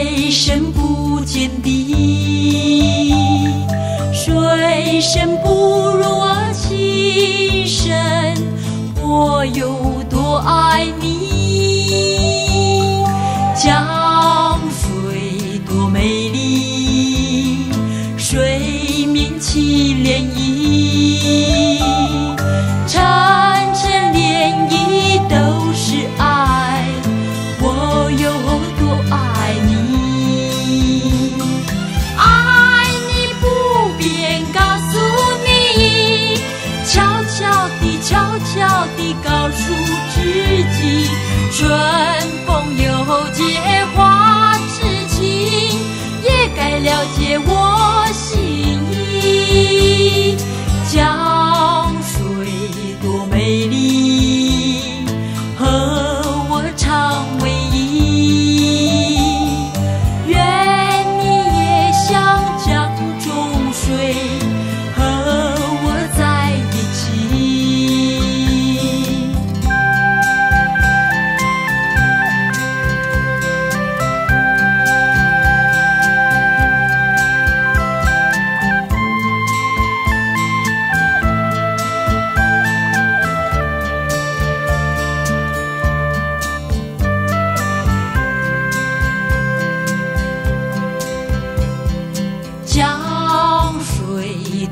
水深不见底水深不若心深我有的告诉自己春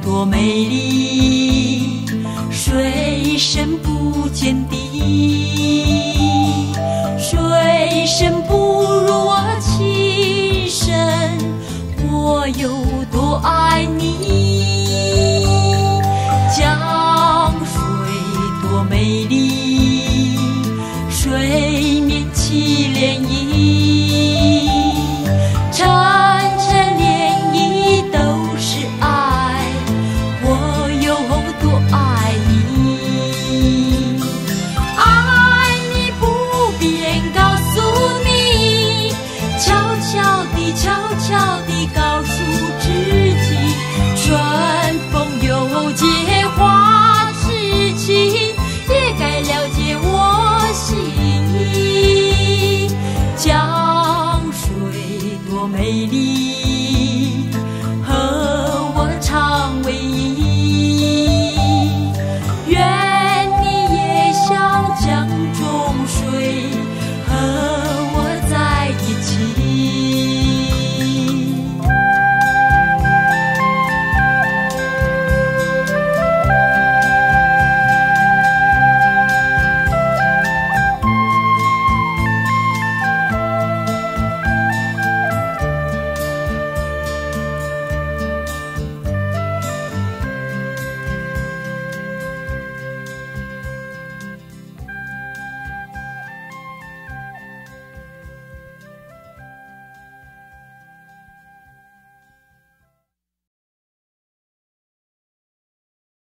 多美丽水深不见底水深不如我情深我有多爱你。ti.